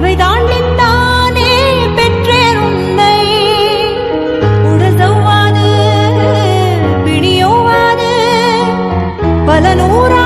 இவைதான் நின்றானே பெற்றேன் உன்னை. உடல் பிணியோவாது பல நூறு